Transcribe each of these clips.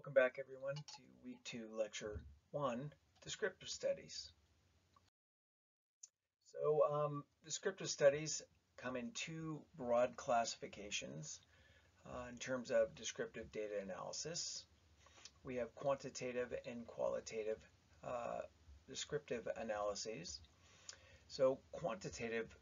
Welcome back everyone to week two, lecture one, descriptive studies. So um, descriptive studies come in two broad classifications uh, in terms of descriptive data analysis. We have quantitative and qualitative uh, descriptive analyses. So quantitative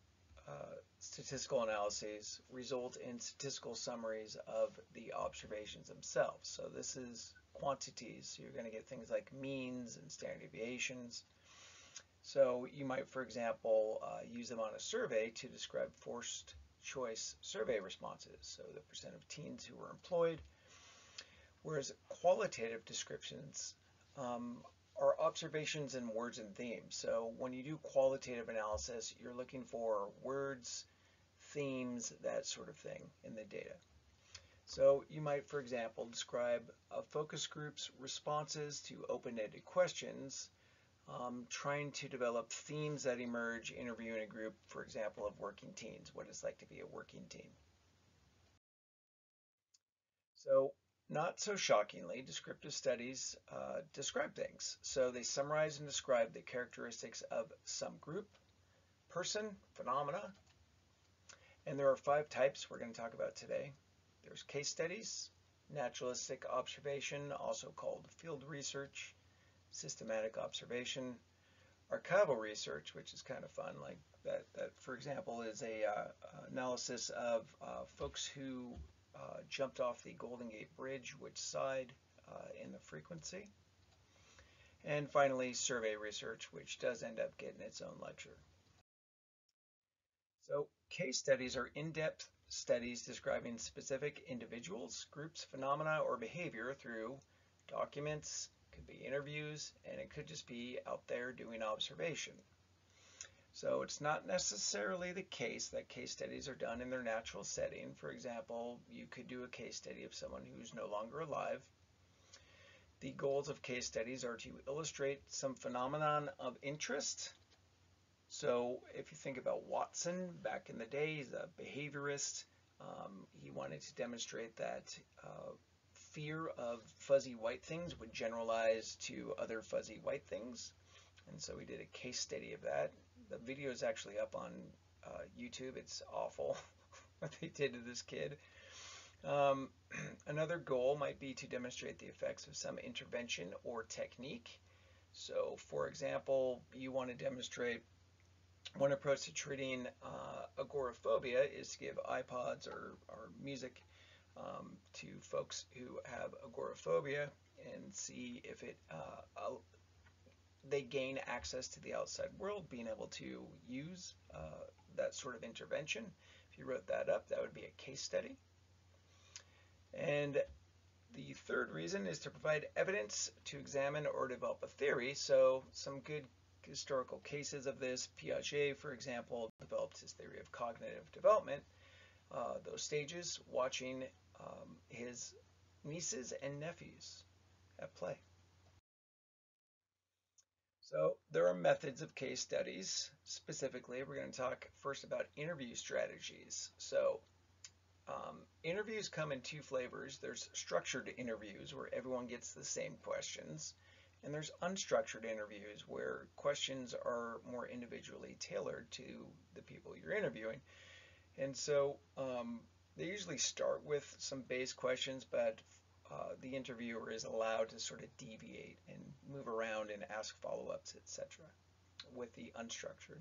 statistical analyses result in statistical summaries of the observations themselves. So this is quantities. You're going to get things like means and standard deviations. So you might, for example, uh, use them on a survey to describe forced choice survey responses. So the percent of teens who were employed. Whereas qualitative descriptions um, are observations and words and themes. So when you do qualitative analysis, you're looking for words, themes, that sort of thing in the data. So you might, for example, describe a focus group's responses to open-ended questions, um, trying to develop themes that emerge interviewing a group, for example, of working teens, what it's like to be a working teen. So not so shockingly, descriptive studies uh, describe things. So they summarize and describe the characteristics of some group, person, phenomena. And there are five types we're going to talk about today. There's case studies, naturalistic observation, also called field research, systematic observation, archival research, which is kind of fun, like that, that for example, is a uh, analysis of uh, folks who uh, jumped off the Golden Gate Bridge, which side uh, in the frequency. And finally, survey research, which does end up getting its own lecture. So case studies are in-depth studies describing specific individuals, groups, phenomena, or behavior through documents, could be interviews, and it could just be out there doing observation. So it's not necessarily the case that case studies are done in their natural setting. For example, you could do a case study of someone who's no longer alive. The goals of case studies are to illustrate some phenomenon of interest. So if you think about Watson back in the day, he's a behaviorist. Um, he wanted to demonstrate that uh, fear of fuzzy white things would generalize to other fuzzy white things. And so we did a case study of that. The video is actually up on uh, YouTube. It's awful what they did to this kid. Um, another goal might be to demonstrate the effects of some intervention or technique. So for example, you want to demonstrate one approach to treating uh, agoraphobia is to give iPods or, or music um, to folks who have agoraphobia and see if it uh, they gain access to the outside world, being able to use uh, that sort of intervention. If you wrote that up, that would be a case study. And the third reason is to provide evidence to examine or develop a theory. So some good historical cases of this, Piaget, for example, developed his theory of cognitive development. Uh, those stages, watching um, his nieces and nephews at play. So there are methods of case studies. Specifically, we're going to talk first about interview strategies. So um, interviews come in two flavors. There's structured interviews where everyone gets the same questions. And there's unstructured interviews where questions are more individually tailored to the people you're interviewing. And so um, they usually start with some base questions, but uh, the interviewer is allowed to sort of deviate and move around and ask follow-ups, etc. with the unstructured.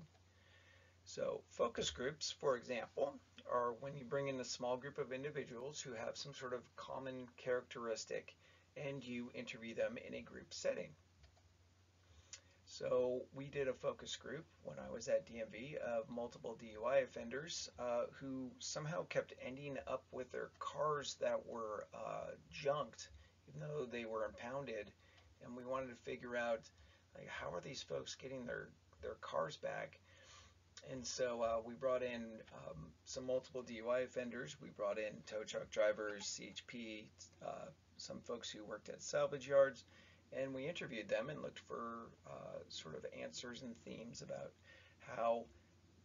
So focus groups, for example, are when you bring in a small group of individuals who have some sort of common characteristic and you interview them in a group setting. So we did a focus group when I was at DMV of multiple DUI offenders uh, who somehow kept ending up with their cars that were uh, junked, even though they were impounded. And we wanted to figure out like how are these folks getting their their cars back. And so uh, we brought in um, some multiple DUI offenders. We brought in tow truck drivers, CHP, uh, some folks who worked at salvage yards and we interviewed them and looked for uh, sort of answers and themes about how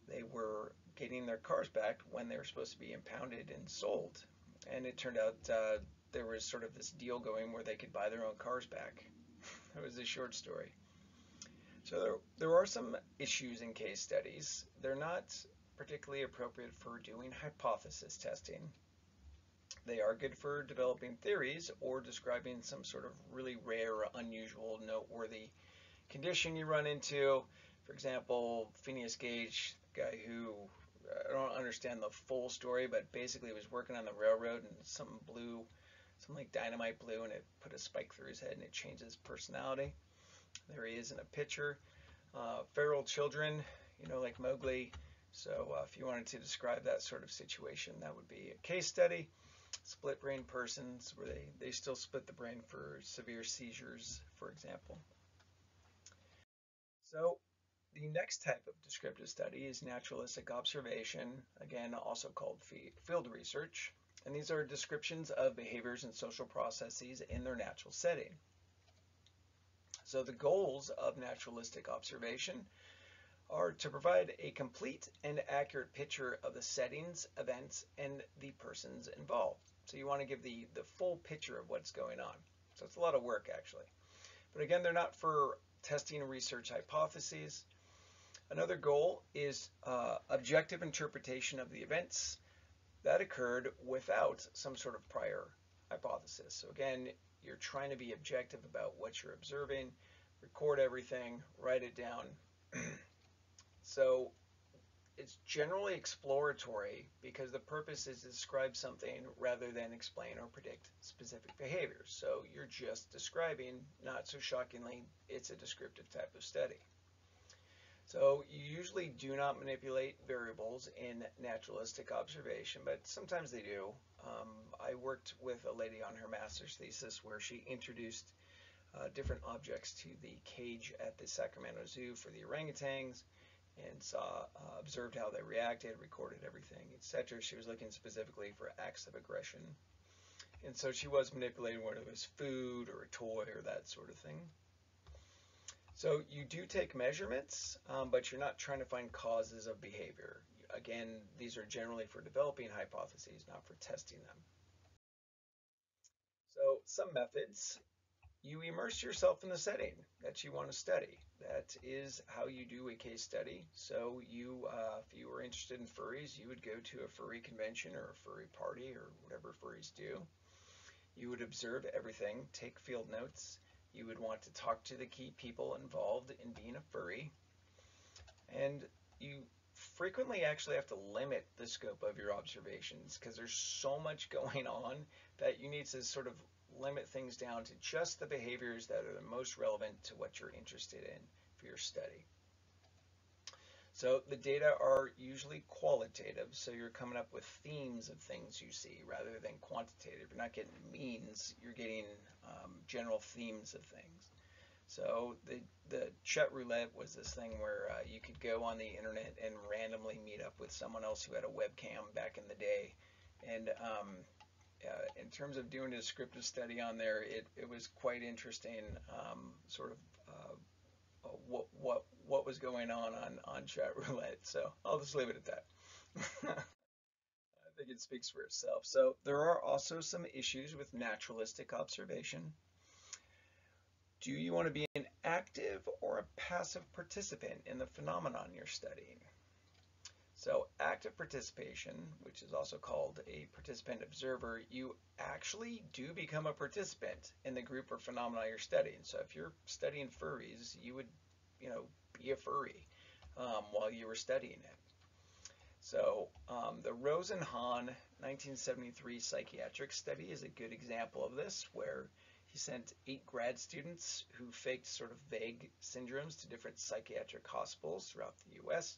they were getting their cars back when they were supposed to be impounded and sold. And it turned out uh, there was sort of this deal going where they could buy their own cars back. that was a short story. So there, there are some issues in case studies. They're not particularly appropriate for doing hypothesis testing. They are good for developing theories or describing some sort of really rare, unusual, noteworthy condition you run into. For example, Phineas Gage, guy who I don't understand the full story, but basically was working on the railroad and something blew, something like dynamite blew, and it put a spike through his head and it changed his personality. There he is in a picture. Uh, feral children, you know, like Mowgli. So uh, if you wanted to describe that sort of situation, that would be a case study. Split brain persons, where they, they still split the brain for severe seizures, for example. So the next type of descriptive study is naturalistic observation, again also called field research. And these are descriptions of behaviors and social processes in their natural setting. So the goals of naturalistic observation are to provide a complete and accurate picture of the settings, events, and the persons involved. So you want to give the, the full picture of what's going on. So it's a lot of work actually. But again, they're not for testing research hypotheses. Another goal is uh, objective interpretation of the events that occurred without some sort of prior hypothesis. So again, you're trying to be objective about what you're observing, record everything, write it down. so it's generally exploratory because the purpose is to describe something rather than explain or predict specific behaviors. So you're just describing, not so shockingly, it's a descriptive type of study. So you usually do not manipulate variables in naturalistic observation, but sometimes they do. Um, I worked with a lady on her master's thesis where she introduced uh, different objects to the cage at the Sacramento Zoo for the orangutans and saw, uh, observed how they reacted, recorded everything, etc. She was looking specifically for acts of aggression. And so she was manipulating whether it was food or a toy or that sort of thing. So you do take measurements, um, but you're not trying to find causes of behavior. Again, these are generally for developing hypotheses, not for testing them. So some methods, you immerse yourself in the setting that you want to study. That is how you do a case study. So you, uh, if you were interested in furries, you would go to a furry convention or a furry party or whatever furries do. You would observe everything, take field notes, you would want to talk to the key people involved in being a furry. And you frequently actually have to limit the scope of your observations because there's so much going on that you need to sort of limit things down to just the behaviors that are the most relevant to what you're interested in for your study. So the data are usually qualitative, so you're coming up with themes of things you see rather than quantitative. You're not getting means, you're getting um, general themes of things. So the, the chat roulette was this thing where uh, you could go on the internet and randomly meet up with someone else who had a webcam back in the day. And um, uh, in terms of doing a descriptive study on there, it, it was quite interesting, um, sort of uh, what, what what was going on on, on chat roulette. So I'll just leave it at that. I think it speaks for itself. So there are also some issues with naturalistic observation. Do you want to be an active or a passive participant in the phenomenon you're studying? So active participation, which is also called a participant observer, you actually do become a participant in the group or phenomena you're studying. So if you're studying furries, you would, you know, be a furry um, while you were studying it. So um, the Rosenhan 1973 psychiatric study is a good example of this, where he sent eight grad students who faked sort of vague syndromes to different psychiatric hospitals throughout the U.S.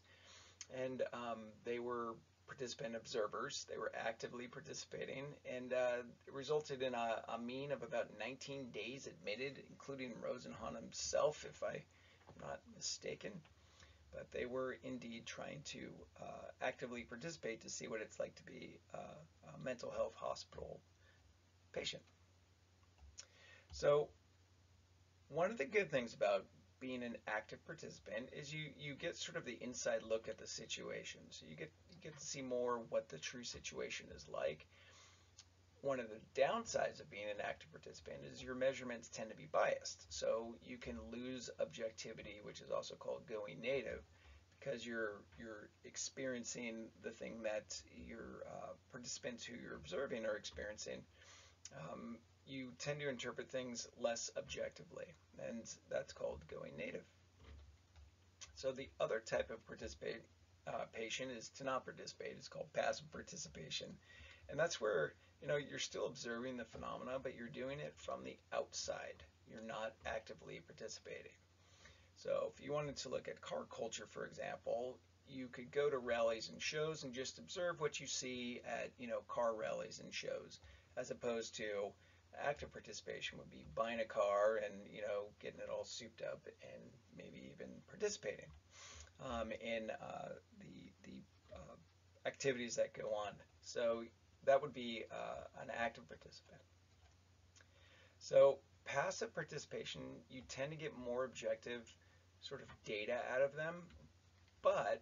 And um, they were participant observers. They were actively participating, and uh, it resulted in a, a, mean of about 19 days admitted, including Rosenhan himself, if I am not mistaken. But they were indeed trying to uh, actively participate to see what it's like to be uh, a mental health hospital patient. So one of the good things about being an active participant is you, you get sort of the inside look at the situation. So you get, you get to see more what the true situation is like one of the downsides of being an active participant is your measurements tend to be biased. So you can lose objectivity, which is also called going native, because you're you're experiencing the thing that your uh, participants who you're observing are experiencing. Um, you tend to interpret things less objectively, and that's called going native. So the other type of participation uh, is to not participate. It's called passive participation, and that's where you know you're still observing the phenomena, but you're doing it from the outside. You're not actively participating. So if you wanted to look at car culture, for example, you could go to rallies and shows and just observe what you see at you know car rallies and shows, as opposed to active participation would be buying a car and you know getting it all souped up and maybe even participating um, in uh, the the uh, activities that go on. So that would be uh, an active participant. So passive participation, you tend to get more objective sort of data out of them, but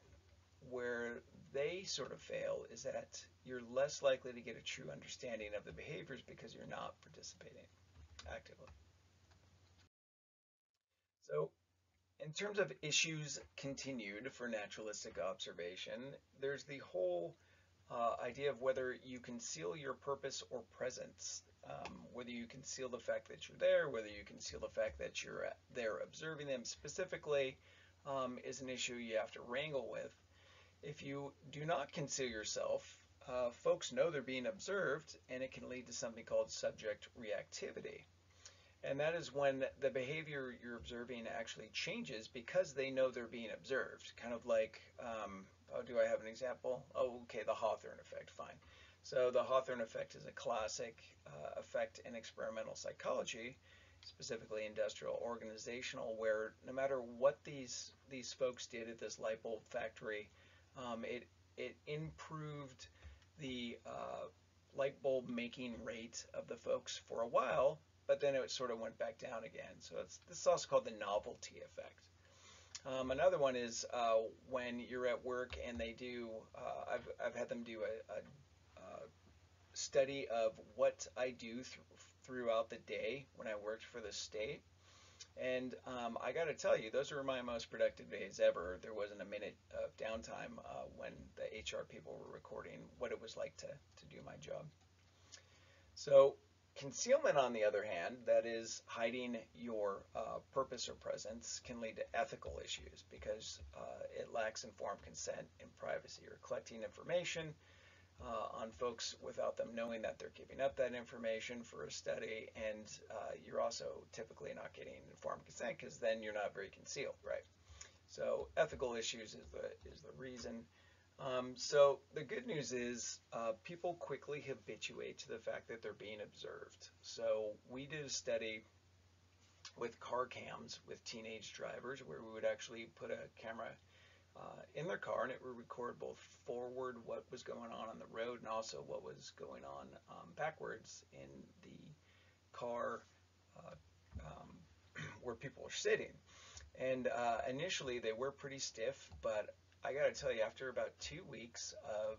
where they sort of fail is that you're less likely to get a true understanding of the behaviors because you're not participating actively. So in terms of issues continued for naturalistic observation, there's the whole uh, idea of whether you conceal your purpose or presence, um, whether you conceal the fact that you're there, whether you conceal the fact that you're there observing them specifically, um, is an issue you have to wrangle with. If you do not conceal yourself, uh, folks know they're being observed, and it can lead to something called subject reactivity. And that is when the behavior you're observing actually changes because they know they're being observed. Kind of like, um, oh, do I have an example? Oh, okay, the Hawthorne effect, fine. So the Hawthorne effect is a classic uh, effect in experimental psychology, specifically industrial organizational, where no matter what these these folks did at this light bulb factory, um, it it improved the uh, light bulb making rate of the folks for a while, but then it sort of went back down again. So it's this is also called the novelty effect. Um, another one is uh, when you're at work and they do, uh, I've, I've had them do a, a, a study of what I do th throughout the day when I worked for the state. And um, I got to tell you, those were my most productive days ever. There wasn't a minute of downtime uh, when the HR people were recording what it was like to, to do my job. So concealment, on the other hand, that is hiding your uh, purpose or presence, can lead to ethical issues because uh, it lacks informed consent and privacy. You're collecting information uh, on folks without them knowing that they're giving up that information for a study, and uh, you're also typically not getting informed consent because then you're not very concealed, right? So ethical issues is the is the reason. Um, so the good news is uh, people quickly habituate to the fact that they're being observed. So we did a study with car cams with teenage drivers where we would actually put a camera uh, in their car, and it would record both forward what was going on on the road and also what was going on um, backwards in the car uh, um, where people were sitting. And uh, initially they were pretty stiff, but I got to tell you, after about two weeks of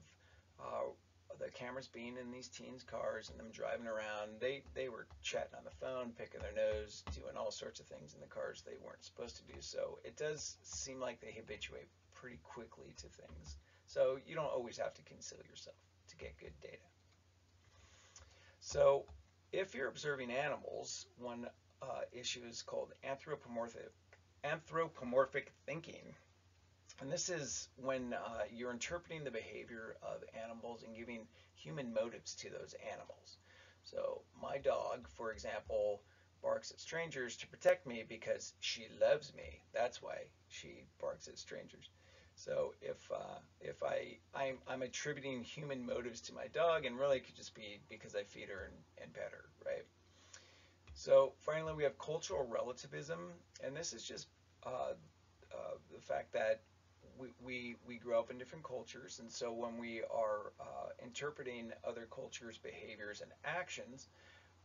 uh, the cameras being in these teens' cars and them driving around, they, they were chatting on the phone, picking their nose, doing all sorts of things in the cars they weren't supposed to do. So it does seem like they habituate pretty quickly to things. So you don't always have to conceal yourself to get good data. So if you're observing animals, one uh, issue is called anthropomorphic, anthropomorphic thinking. And this is when uh, you're interpreting the behavior of animals and giving human motives to those animals. So my dog, for example, barks at strangers to protect me because she loves me. That's why she barks at strangers. So if uh, if I I'm, I'm, attributing human motives to my dog, and really it could just be because I feed her and, and pet her, right? So finally, we have cultural relativism, and this is just uh, uh, the fact that we, we, we grow up in different cultures, and so when we are uh, interpreting other cultures' behaviors and actions,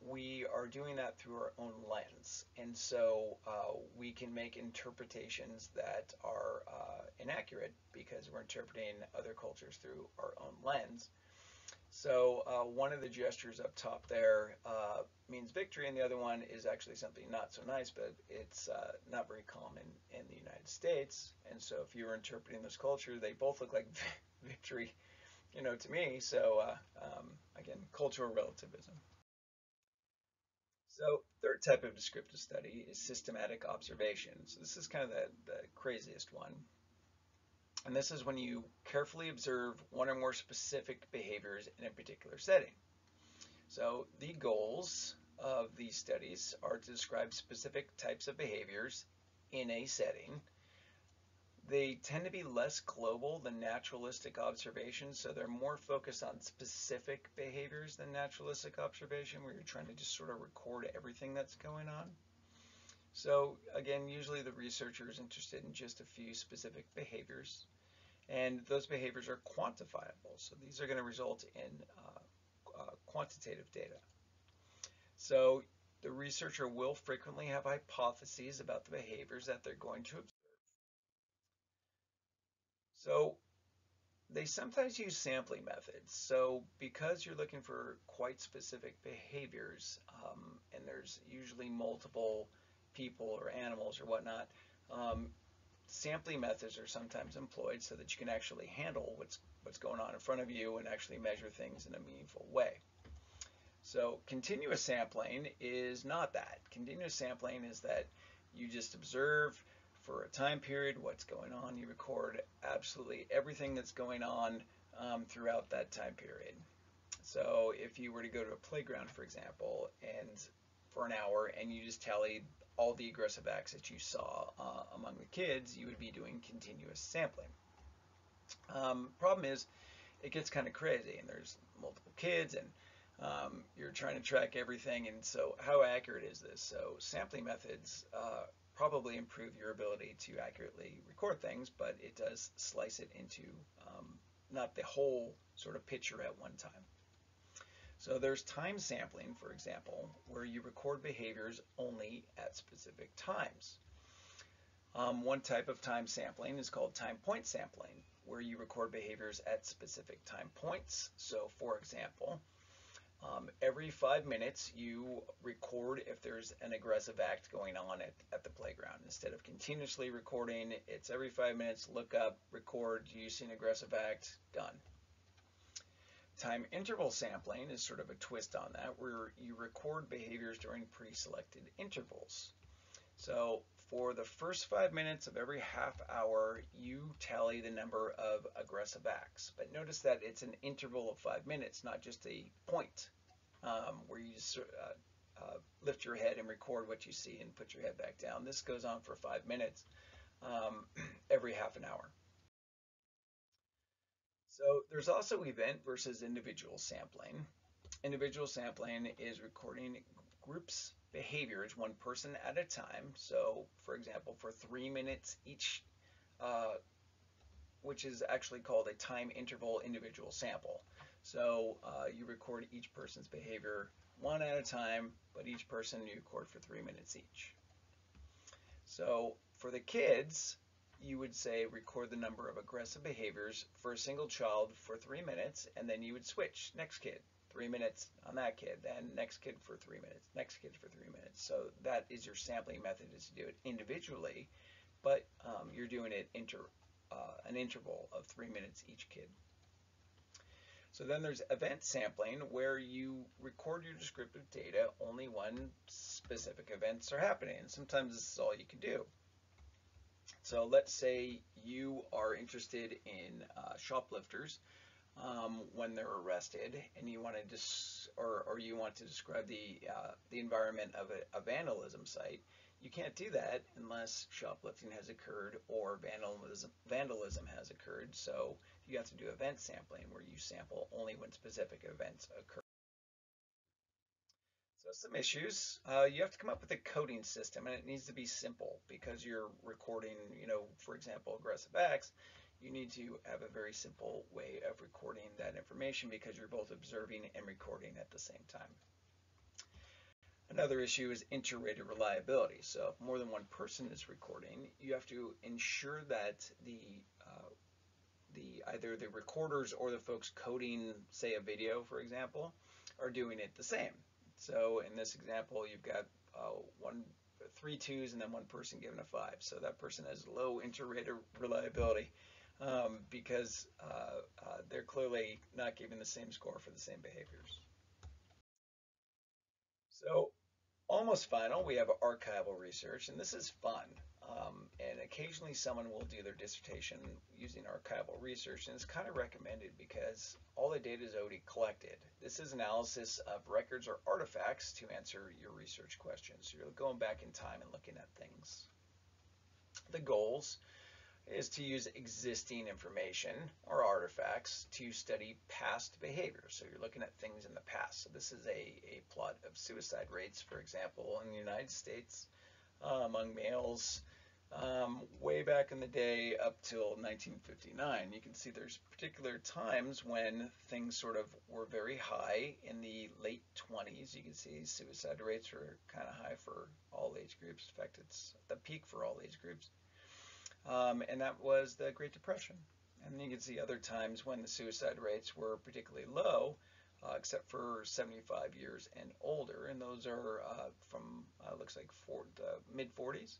we are doing that through our own lens. And so uh, we can make interpretations that are uh, inaccurate because we're interpreting other cultures through our own lens. So uh, one of the gestures up top there uh, means victory, and the other one is actually something not so nice, but it's uh, not very common in the United States. And so if you were interpreting this culture, they both look like victory, you know, to me. So uh, um, again, cultural relativism. So third type of descriptive study is systematic observation. So this is kind of the, the craziest one. And this is when you carefully observe one or more specific behaviors in a particular setting. So the goals of these studies are to describe specific types of behaviors in a setting. They tend to be less global than naturalistic observations, so they're more focused on specific behaviors than naturalistic observation, where you're trying to just sort of record everything that's going on. So again, usually the researcher is interested in just a few specific behaviors, and those behaviors are quantifiable. So these are going to result in uh, uh, quantitative data. So the researcher will frequently have hypotheses about the behaviors that they're going to observe. So they sometimes use sampling methods. So because you're looking for quite specific behaviors, um, and there's usually multiple people or animals or whatnot, um, sampling methods are sometimes employed so that you can actually handle what's what's going on in front of you and actually measure things in a meaningful way. So continuous sampling is not that. Continuous sampling is that you just observe for a time period what's going on. You record absolutely everything that's going on um, throughout that time period. So if you were to go to a playground, for example, and for an hour and you just tally all the aggressive acts that you saw uh, among the kids, you would be doing continuous sampling. Um, problem is, it gets kind of crazy, and there's multiple kids, and um, you're trying to track everything. And so, how accurate is this? So, sampling methods uh, probably improve your ability to accurately record things, but it does slice it into um, not the whole sort of picture at one time. So there's time sampling, for example, where you record behaviors only at specific times. Um, one type of time sampling is called time point sampling, where you record behaviors at specific time points. So for example, um, every five minutes you record if there's an aggressive act going on at, at the playground. Instead of continuously recording, it's every five minutes, look up, record, do you see an aggressive act, done. Time interval sampling is sort of a twist on that, where you record behaviors during pre-selected intervals. So for the first five minutes of every half hour, you tally the number of aggressive acts. But notice that it's an interval of five minutes, not just a point um, where you just uh, uh, lift your head and record what you see and put your head back down. This goes on for five minutes um, every half an hour. So there's also event versus individual sampling. Individual sampling is recording groups behaviors one person at a time. So for example, for three minutes each, uh, which is actually called a time interval individual sample. So uh, you record each person's behavior one at a time, but each person you record for three minutes each. So for the kids, you would say record the number of aggressive behaviors for a single child for three minutes, and then you would switch. Next kid, three minutes on that kid, then next kid for three minutes, next kid for three minutes. So that is your sampling method is to do it individually, but um, you're doing it inter, uh, an interval of three minutes each kid. So then there's event sampling where you record your descriptive data only when specific events are happening. Sometimes this is all you can do. So let's say you are interested in uh, shoplifters um, when they're arrested, and you want to dis- or, or you want to describe the uh, the environment of a, a, vandalism site. You can't do that unless shoplifting has occurred or vandalism vandalism has occurred. So you have to do event sampling, where you sample only when specific events occur. So some issues, uh, you have to come up with a coding system and it needs to be simple because you're recording, you know, for example, aggressive acts. You need to have a very simple way of recording that information because you're both observing and recording at the same time. Another issue is inter-rater reliability. So if more than one person is recording, you have to ensure that the uh, the either the recorders or the folks coding, say, a video, for example, are doing it the same. So in this example, you've got uh, one, three twos and then one person given a five. So that person has low inter-rater reliability um, because uh, uh, they're clearly not giving the same score for the same behaviors. So almost final, we have archival research, and this is fun. Um, and occasionally someone will do their dissertation using archival research, and it's kind of recommended because all the data is already collected. This is analysis of records or artifacts to answer your research questions. You're going back in time and looking at things. The goals is to use existing information or artifacts to study past behavior. So you're looking at things in the past. So this is a, a plot of suicide rates, for example, in the United States uh, among males um, way back in the day up till 1959. You can see there's particular times when things sort of were very high in the late 20s. You can see suicide rates were kind of high for all age groups. In fact, it's the peak for all age groups um, and that was the Great Depression. And you can see other times when the suicide rates were particularly low, uh, except for 75 years and older, and those are uh, from uh, looks like four, the mid 40s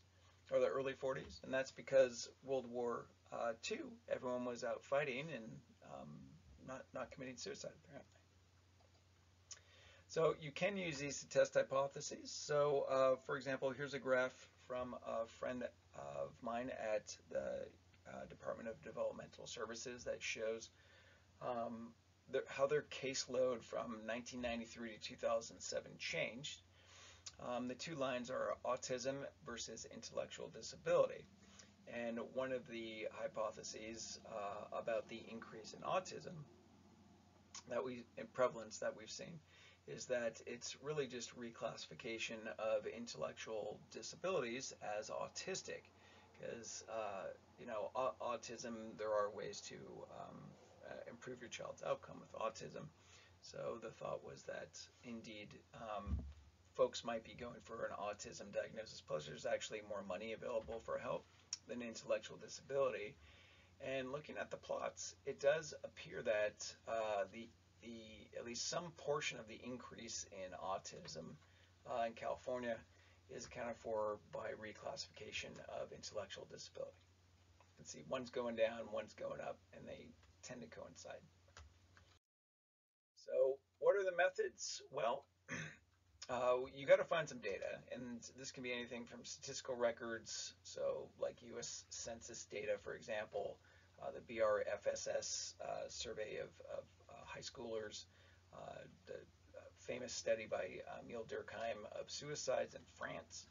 or the early 40s, and that's because World War II, uh, everyone was out fighting and um, not not committing suicide apparently. So you can use these to test hypotheses. So uh, for example, here's a graph from a friend of mine at the uh, Department of Developmental Services that shows um, the, how their caseload from 1993 to 2007 changed. Um, the two lines are autism versus intellectual disability. And one of the hypotheses uh, about the increase in autism that we in prevalence that we've seen is that it's really just reclassification of intellectual disabilities as autistic. Because uh, you know autism there are ways to um, uh, improve your child's outcome with autism. So the thought was that indeed um, folks might be going for an autism diagnosis. Plus there's actually more money available for help than intellectual disability. And looking at the plots it does appear that uh, the the at least some portion of the increase in autism uh, in California is accounted for by reclassification of intellectual disability. You can see one's going down, one's going up, and they tend to coincide. So what are the methods? Well, uh, you got to find some data, and this can be anything from statistical records, so like U.S. Census data, for example, uh, the BRFSS uh, survey of, of high schoolers, uh, the famous study by Emile Durkheim of suicides in France.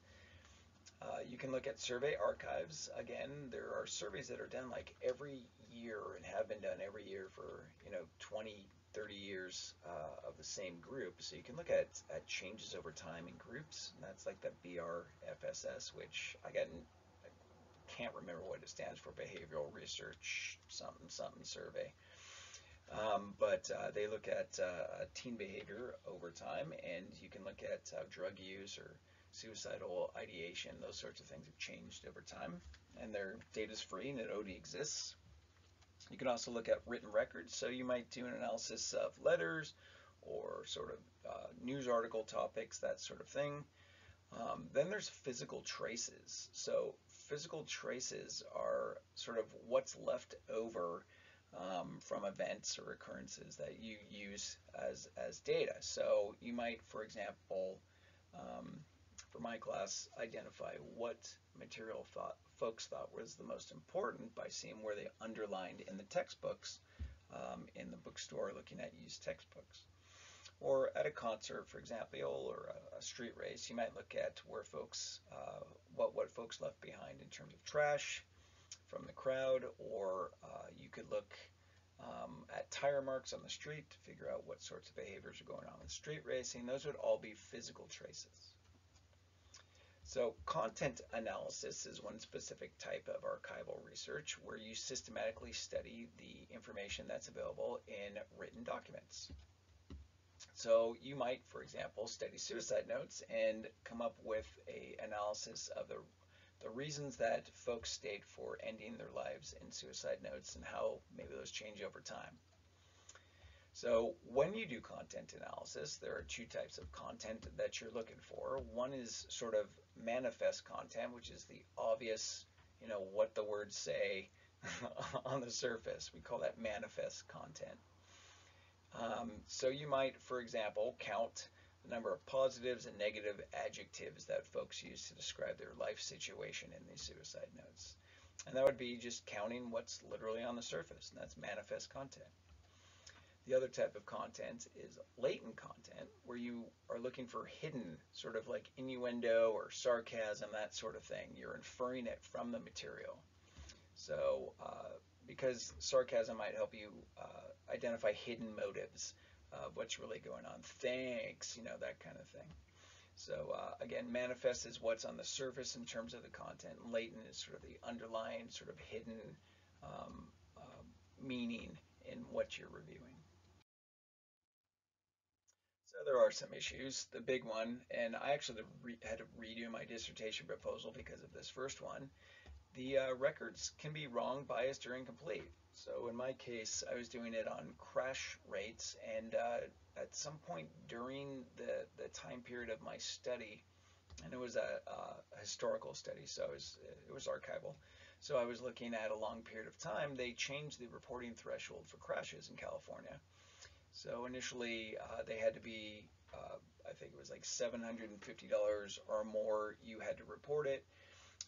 Uh, you can look at survey archives. Again, there are surveys that are done like every year and have been done every year for, you know, 20, 30 years uh, of the same group. So you can look at, at changes over time in groups. And that's like the BRFSS, which got I can't remember what it stands for, Behavioral Research something something survey. Um, but uh, they look at uh, teen behavior over time, and you can look at uh, drug use or suicidal ideation. Those sorts of things have changed over time, and their data is free and it already exists. You can also look at written records. So you might do an analysis of letters or sort of uh, news article topics, that sort of thing. Um, then there's physical traces. So physical traces are sort of what's left over um, from events or occurrences that you use as, as data. So you might, for example, um, for my class, identify what material thought, folks thought was the most important by seeing where they underlined in the textbooks um, in the bookstore looking at used textbooks. Or at a concert, for example, or a, a street race, you might look at where folks, uh, what, what folks left behind in terms of trash, from the crowd, or uh, you could look um, at tire marks on the street to figure out what sorts of behaviors are going on in street racing. Those would all be physical traces. So content analysis is one specific type of archival research where you systematically study the information that's available in written documents. So you might, for example, study suicide notes and come up with a analysis of the the reasons that folks state for ending their lives in suicide notes and how maybe those change over time. So when you do content analysis, there are two types of content that you're looking for. One is sort of manifest content, which is the obvious, you know, what the words say on the surface. We call that manifest content. Um, so you might, for example, count the number of positives and negative adjectives that folks use to describe their life situation in these suicide notes. And that would be just counting what's literally on the surface, and that's manifest content. The other type of content is latent content, where you are looking for hidden, sort of like innuendo or sarcasm, that sort of thing. You're inferring it from the material. So, uh, because sarcasm might help you uh, identify hidden motives of what's really going on. Thanks, you know, that kind of thing. So uh, again, manifest is what's on the surface in terms of the content. Latent is sort of the underlying, sort of hidden um, uh, meaning in what you're reviewing. So there are some issues. The big one, and I actually had to redo my dissertation proposal because of this first one, the uh, records can be wrong, biased, or incomplete. So in my case, I was doing it on crash rates, and uh, at some point during the, the time period of my study, and it was a, a historical study, so it was, it was archival. So I was looking at a long period of time. They changed the reporting threshold for crashes in California. So initially, uh, they had to be, uh, I think it was like $750 or more. You had to report it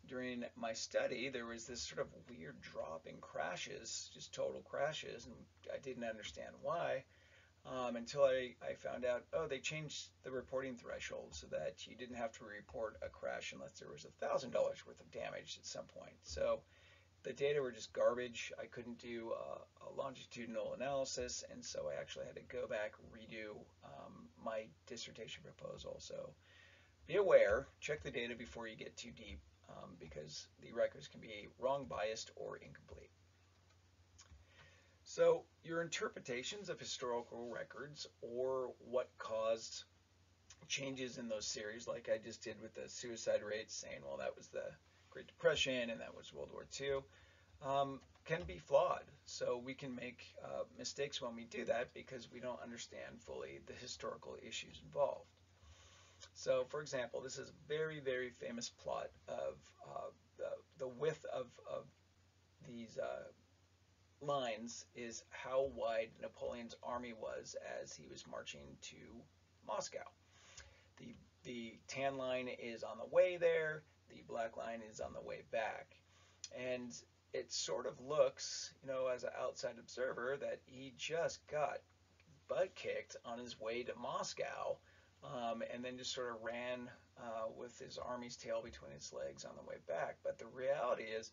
during my study, there was this sort of weird drop in crashes, just total crashes, and I didn't understand why um, until I, I found out, oh, they changed the reporting threshold so that you didn't have to report a crash unless there was $1,000 worth of damage at some point. So the data were just garbage. I couldn't do a, a longitudinal analysis, and so I actually had to go back, redo um, my dissertation proposal. So be aware, check the data before you get too deep um, because the records can be wrong, biased, or incomplete. So your interpretations of historical records or what caused changes in those series, like I just did with the suicide rates, saying, well, that was the Great Depression and that was World War II, um, can be flawed. So we can make uh, mistakes when we do that because we don't understand fully the historical issues involved. So, for example, this is a very, very famous plot of uh, the, the width of, of these uh, lines is how wide Napoleon's army was as he was marching to Moscow. The, the tan line is on the way there, the black line is on the way back. And it sort of looks, you know, as an outside observer, that he just got butt kicked on his way to Moscow um, and then just sort of ran uh, with his army's tail between its legs on the way back. But the reality is,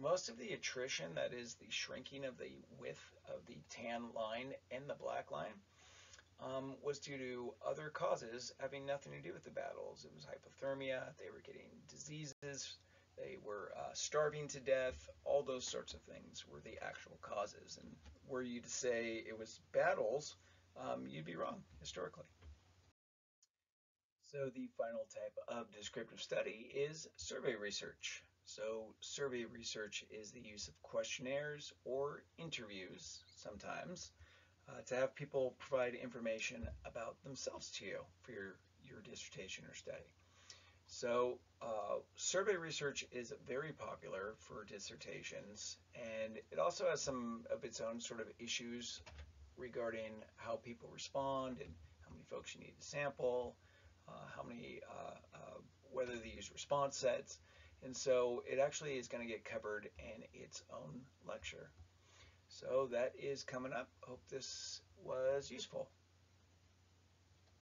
most of the attrition, that is the shrinking of the width of the tan line and the black line, um, was due to other causes having nothing to do with the battles. It was hypothermia, they were getting diseases, they were uh, starving to death, all those sorts of things were the actual causes. And were you to say it was battles, um, you'd be wrong historically. So the final type of descriptive study is survey research. So survey research is the use of questionnaires or interviews sometimes uh, to have people provide information about themselves to you for your, your dissertation or study. So uh, survey research is very popular for dissertations and it also has some of its own sort of issues regarding how people respond and how many folks you need to sample, how many, uh, uh, whether they use response sets. And so it actually is going to get covered in its own lecture. So that is coming up. Hope this was useful.